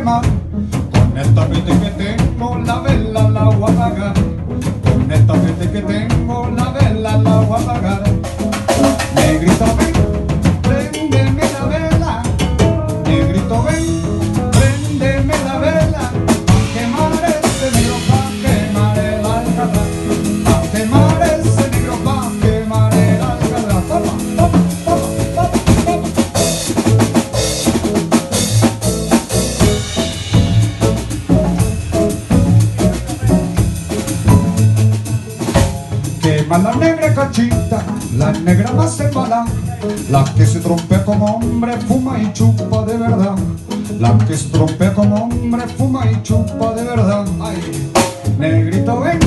crema, con esta que tengo la vela la voy a pagar, con esta pete que tengo la vela la voy a pagar. La negra cachita, la negra más embala, la que se trompea como hombre, fuma y chupa de verdad. La que se trompea como hombre, fuma y chupa de verdad. Ay, negrito ven,